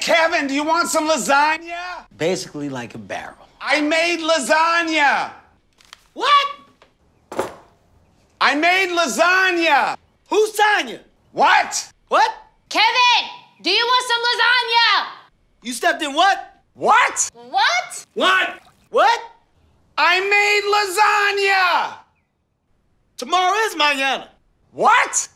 Kevin, do you want some lasagna? Basically like a barrel. I made lasagna. What? I made lasagna. Who's Tanya? What? What? Kevin, do you want some lasagna? You stepped in what? What? What? What? What? I made lasagna. Tomorrow is mañana. What?